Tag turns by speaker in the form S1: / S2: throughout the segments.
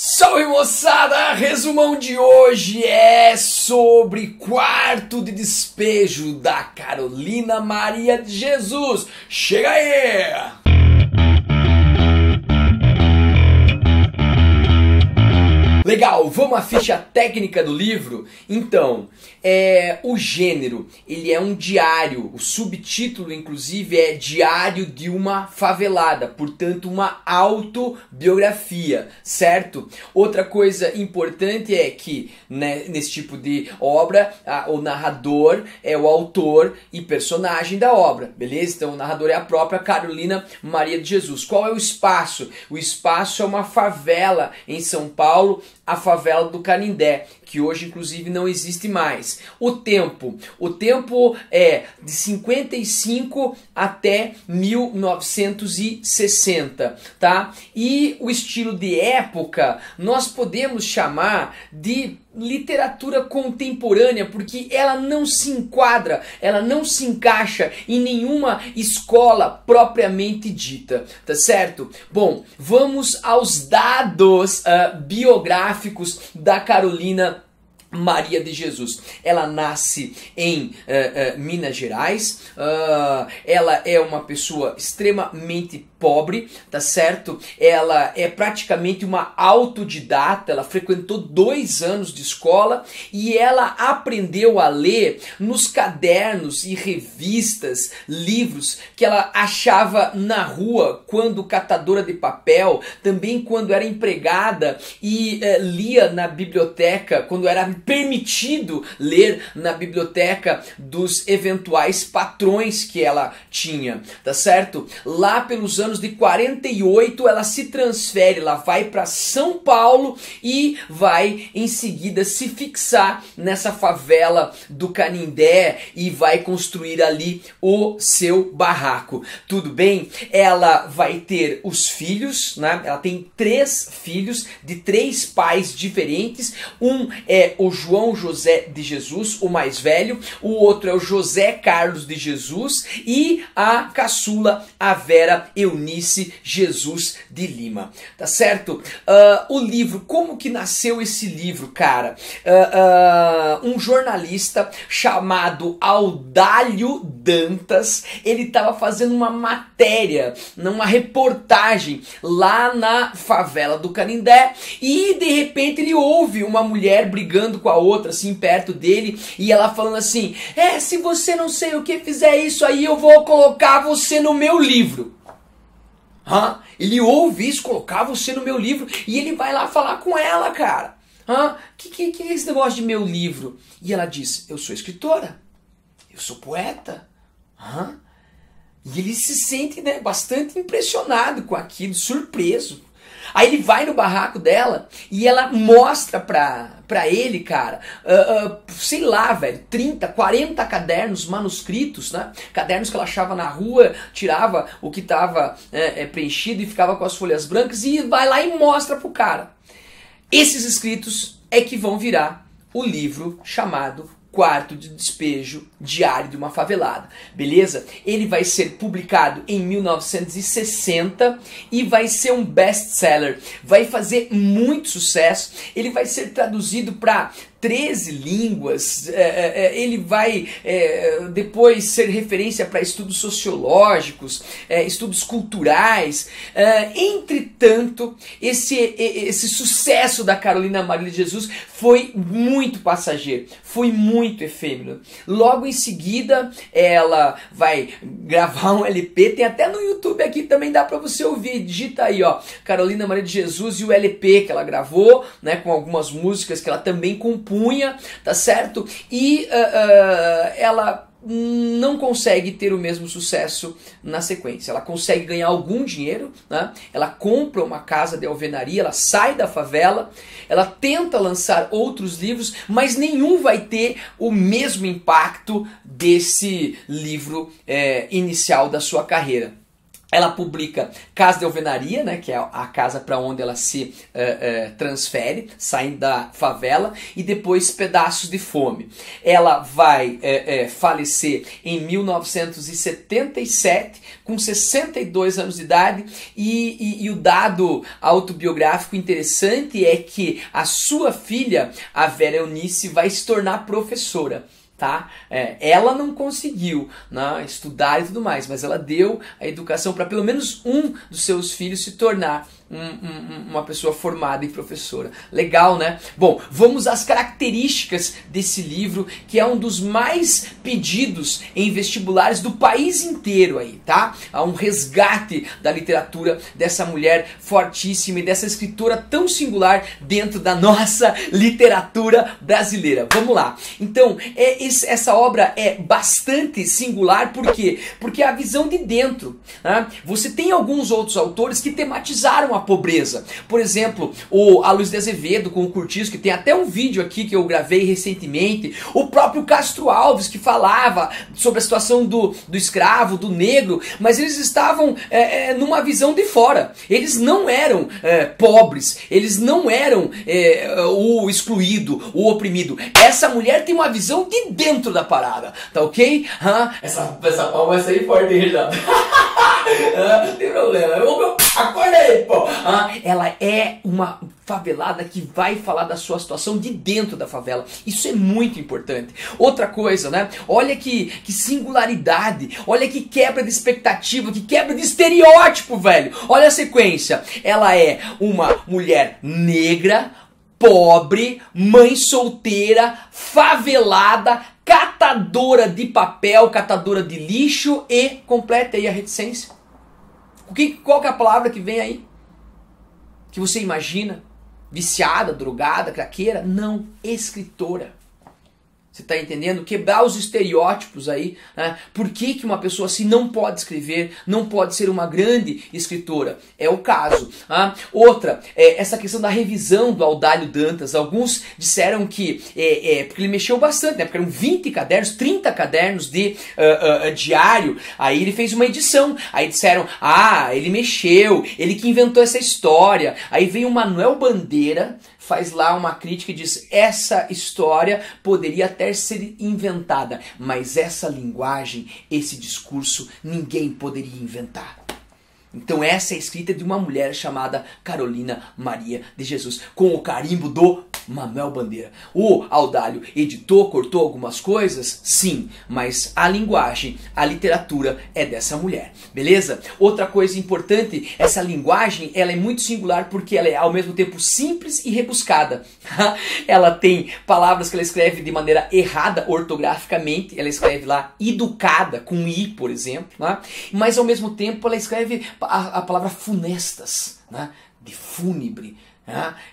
S1: Salve moçada! Resumão de hoje é sobre quarto de despejo da Carolina Maria de Jesus. Chega aí! Legal, vamos à ficha técnica do livro? Então, é, o gênero, ele é um diário, o subtítulo inclusive é Diário de uma Favelada, portanto uma autobiografia, certo? Outra coisa importante é que né, nesse tipo de obra, a, o narrador é o autor e personagem da obra, beleza? Então o narrador é a própria Carolina Maria de Jesus. Qual é o espaço? O espaço é uma favela em São Paulo, a favela do Canindé, que hoje inclusive não existe mais. O tempo, o tempo é de 55 até 1960, tá? E o estilo de época nós podemos chamar de literatura contemporânea, porque ela não se enquadra, ela não se encaixa em nenhuma escola propriamente dita, tá certo? Bom, vamos aos dados uh, biográficos da Carolina Maria de Jesus. Ela nasce em uh, uh, Minas Gerais. Uh, ela é uma pessoa extremamente pobre, tá certo? Ela é praticamente uma autodidata. Ela frequentou dois anos de escola e ela aprendeu a ler nos cadernos e revistas, livros que ela achava na rua quando catadora de papel, também quando era empregada e lia na biblioteca, quando era permitido ler na biblioteca dos eventuais patrões que ela tinha, tá certo? Lá pelos anos de 48 ela se transfere, ela vai para São Paulo e vai em seguida se fixar nessa favela do Canindé e vai construir ali o seu barraco. Tudo bem? Ela vai ter os filhos, né? Ela tem três filhos de três pais diferentes. Um é o João José de Jesus, o mais velho, o outro é o José Carlos de Jesus e a caçula, a Vera Eunice Jesus de Lima. Tá certo? Uh, o livro, como que nasceu esse livro, cara? Uh, uh, um jornalista chamado Audálio Dantas, ele estava fazendo uma matéria, uma reportagem lá na favela do Canindé e de repente ele ouve uma mulher brigando com a outra, assim, perto dele, e ela falando assim: É, se você não sei o que fizer isso aí, eu vou colocar você no meu livro. Hã? Ele ouve isso, colocar você no meu livro, e ele vai lá falar com ela, cara. Hã? Que, que, que é esse negócio de meu livro? E ela diz: Eu sou escritora, eu sou poeta. Hã? E ele se sente né, bastante impressionado com aquilo, surpreso. Aí ele vai no barraco dela e ela mostra pra, pra ele, cara, uh, uh, sei lá, velho, 30, 40 cadernos manuscritos, né? Cadernos que ela achava na rua, tirava o que estava é, é, preenchido e ficava com as folhas brancas e vai lá e mostra pro cara. Esses escritos é que vão virar o livro chamado Quarto de Despejo Diário de uma Favelada, beleza? Ele vai ser publicado em 1960 e vai ser um best-seller, vai fazer muito sucesso. Ele vai ser traduzido para 13 línguas, é, é, é, ele vai é, depois ser referência para estudos sociológicos, é, estudos culturais. É, entretanto, esse, esse sucesso da Carolina Maria de Jesus foi muito passageiro, foi muito efêmero. Logo em seguida, ela vai gravar um LP, tem até no YouTube aqui também dá para você ouvir. Digita aí, ó, Carolina Maria de Jesus e o LP que ela gravou, né, com algumas músicas que ela também compôs punha, tá certo? E uh, uh, ela não consegue ter o mesmo sucesso na sequência. Ela consegue ganhar algum dinheiro, né? ela compra uma casa de alvenaria, ela sai da favela, ela tenta lançar outros livros, mas nenhum vai ter o mesmo impacto desse livro é, inicial da sua carreira. Ela publica Casa de Alvenaria, né, que é a casa para onde ela se uh, uh, transfere, saindo da favela, e depois Pedaços de Fome. Ela vai uh, falecer em 1977, com 62 anos de idade, e, e, e o dado autobiográfico interessante é que a sua filha, a Vera Eunice, vai se tornar professora tá? É, ela não conseguiu né, estudar e tudo mais, mas ela deu a educação para pelo menos um dos seus filhos se tornar um, um, uma pessoa formada em professora. Legal, né? Bom, vamos às características desse livro, que é um dos mais pedidos em vestibulares do país inteiro aí, tá? Há um resgate da literatura dessa mulher fortíssima e dessa escritora tão singular dentro da nossa literatura brasileira. Vamos lá. Então, é, essa obra é bastante singular, por quê? Porque é a visão de dentro. Né? Você tem alguns outros autores que tematizaram a pobreza. Por exemplo, o a Luiz de Azevedo com o Curtiço, que tem até um vídeo aqui que eu gravei recentemente. O próprio Castro Alves, que falava sobre a situação do, do escravo, do negro, mas eles estavam é, é, numa visão de fora. Eles não eram é, pobres, eles não eram é, o excluído, o oprimido. Essa mulher tem uma visão de dentro da parada, tá ok? Hã? Essa, essa palma vai sair forte, Reginaldo. não tem problema. Eu, acorda aí, pô. Ah, ela é uma favelada que vai falar da sua situação de dentro da favela. Isso é muito importante. Outra coisa, né? Olha que, que singularidade, olha que quebra de expectativa, que quebra de estereótipo, velho. Olha a sequência. Ela é uma mulher negra, pobre, mãe solteira, favelada, catadora de papel, catadora de lixo e completa aí a reticência. O que, qual que é a palavra que vem aí? Que você imagina? Viciada, drogada, craqueira? Não, escritora. Você está entendendo? Quebrar os estereótipos aí. Né? Por que, que uma pessoa assim não pode escrever, não pode ser uma grande escritora? É o caso. Né? Outra, é essa questão da revisão do Audálio Dantas. Alguns disseram que, é, é, porque ele mexeu bastante, né? porque eram 20 cadernos, 30 cadernos de uh, uh, diário. Aí ele fez uma edição. Aí disseram, ah, ele mexeu, ele que inventou essa história. Aí veio o Manuel Bandeira, faz lá uma crítica e diz: essa história poderia até ser inventada, mas essa linguagem, esse discurso, ninguém poderia inventar. Então essa é escrita de uma mulher chamada Carolina Maria de Jesus, com o carimbo do Manuel Bandeira. O Audálio editou, cortou algumas coisas? Sim, mas a linguagem, a literatura é dessa mulher, beleza? Outra coisa importante, essa linguagem, ela é muito singular porque ela é ao mesmo tempo simples e rebuscada. ela tem palavras que ela escreve de maneira errada ortograficamente, ela escreve lá educada com i, por exemplo, né? mas ao mesmo tempo ela escreve a, a palavra funestas, né? de fúnebre,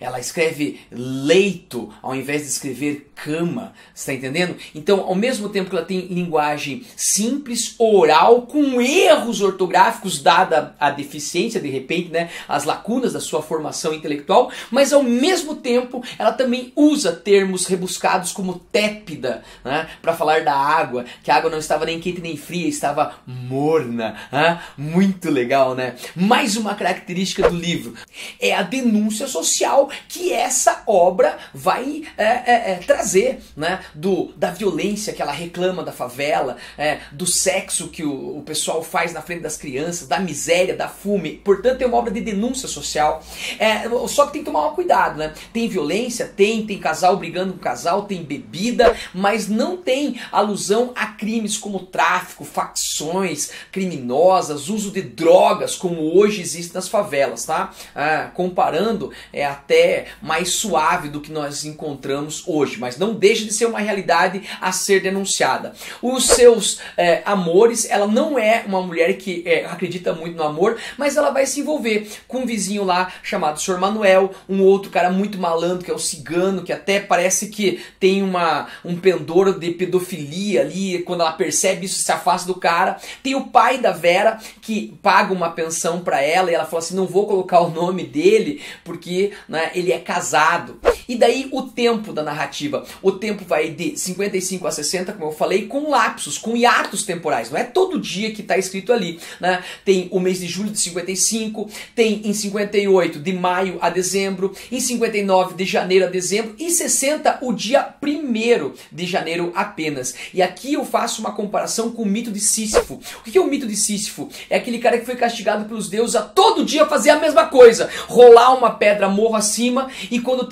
S1: Ela escreve leito ao invés de escrever cama, está entendendo? Então, ao mesmo tempo que ela tem linguagem simples, oral, com erros ortográficos, dada a deficiência, de repente, né, as lacunas da sua formação intelectual, mas ao mesmo tempo ela também usa termos rebuscados como tépida, né, para falar da água, que a água não estava nem quente nem fria, estava morna. Né? Muito legal, né? Mais uma característica do livro é a denúncia social social que essa obra vai é, é, é, trazer, né? Do, da violência que ela reclama da favela, é, do sexo que o, o, pessoal faz na frente das crianças, da miséria, da fome. Portanto, é uma obra de denúncia social. É, só que tem que tomar um cuidado, né? Tem violência, tem, tem casal brigando com casal, tem bebida, mas não tem alusão a crimes como tráfico, facções criminosas, uso de drogas, como hoje existe nas favelas, tá? Ah, comparando, é até mais suave do que nós encontramos hoje, mas não deixa de ser uma realidade a ser denunciada. Os seus é, amores, ela não é uma mulher que é, acredita muito no amor, mas ela vai se envolver com um vizinho lá chamado Sr. Manuel, um outro cara muito malandro que é o cigano, que até parece que tem uma, um pendor de pedofilia ali, quando ela percebe isso, se afasta do cara. Tem o pai da Vera que paga uma pensão para ela e ela fala assim: não vou colocar o nome dele porque né, ele é casado. E daí o tempo da narrativa. O tempo vai de 55 a 60, como eu falei, com lapsos, com hiatos temporais. Não é todo dia que está escrito ali. Né? Tem o mês de julho de 55, tem em 58 de maio a dezembro, em 59 de janeiro a dezembro e 60 o dia 1 de janeiro apenas. E aqui eu faço uma comparação com o mito de Sísifo. O que é o mito de Sísifo? É aquele cara que foi castigado pelos deuses a todo dia fazer a mesma coisa, rolar uma pedra morro acima e quando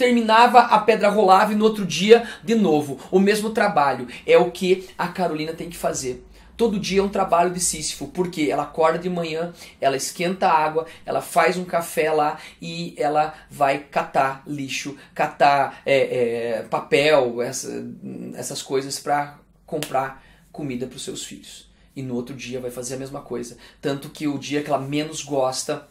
S1: a pedra rolava e no outro dia de novo. O mesmo trabalho é o que a Carolina tem que fazer. Todo dia é um trabalho de Sísifo, porque ela acorda de manhã, ela esquenta a água, ela faz um café lá e ela vai catar lixo, catar é, é, papel, essa, essas coisas para comprar comida para os seus filhos. E no outro dia vai fazer a mesma coisa. Tanto que o dia que ela menos gosta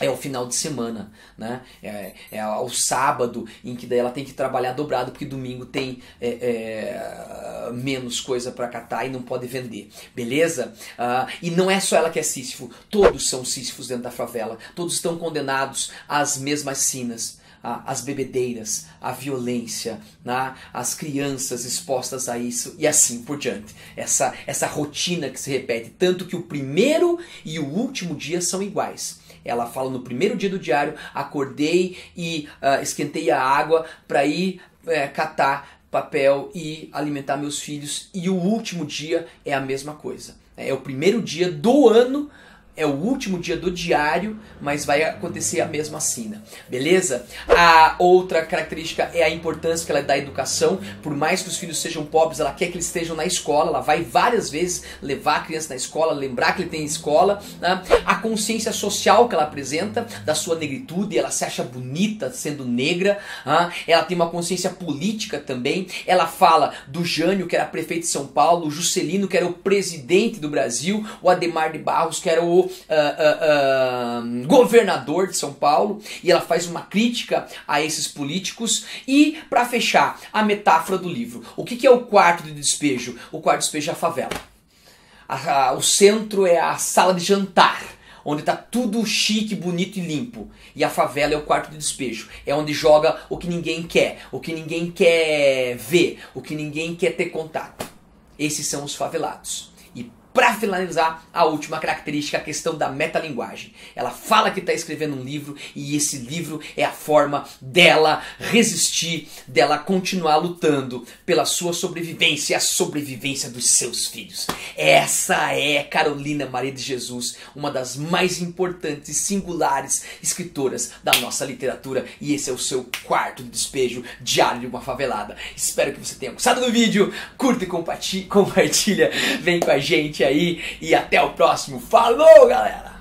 S1: é o final de semana, né? É, é o sábado em que daí ela tem que trabalhar dobrado porque domingo tem é, é, menos coisa para catar e não pode vender, beleza? Ah, e não é só ela que é Sísifo, todos são Sísifos dentro da favela, todos estão condenados às mesmas sinas as bebedeiras, a violência, né? as crianças expostas a isso e assim por diante. Essa, essa rotina que se repete, tanto que o primeiro e o último dia são iguais. Ela fala no primeiro dia do diário, acordei e uh, esquentei a água para ir uh, catar papel e alimentar meus filhos. E o último dia é a mesma coisa. É o primeiro dia do ano é o último dia do diário, mas vai acontecer a mesma cena, beleza? A outra característica é a importância que ela dá à educação. Por mais que os filhos sejam pobres, ela quer que eles estejam na escola. Ela vai várias vezes levar a criança na escola, lembrar que ele tem escola. Né? A consciência social que ela apresenta da sua negritude, ela se acha bonita sendo negra. Né? Ela tem uma consciência política também. Ela fala do Jânio, que era prefeito de São Paulo, o Juscelino, que era o presidente do Brasil, o Ademar de Barros, que era o uh, uh, governador de São Paulo e ela faz uma crítica a esses políticos. E, para fechar, a metáfora do livro. O que, que, é o quarto de despejo? O quarto de despejo é a favela. A, a, o centro é a sala de jantar onde está tudo chique, bonito e limpo. E a favela é o quarto de despejo. É onde joga o que ninguém quer, o que ninguém quer ver, o que ninguém quer ter contato. Esses são os favelados. Para finalizar, a última característica, a questão da metalinguagem. Ela fala que está escrevendo um livro e esse livro é a forma dela resistir, dela continuar lutando pela sua sobrevivência e a sobrevivência dos seus filhos. Essa é Carolina Maria de Jesus, uma das mais importantes e singulares escritoras da nossa literatura e esse é o seu quarto de despejo diário de uma favelada. Espero que você tenha gostado do vídeo, curta e compartilha, vem com a gente aí e até o próximo. Falou, galera!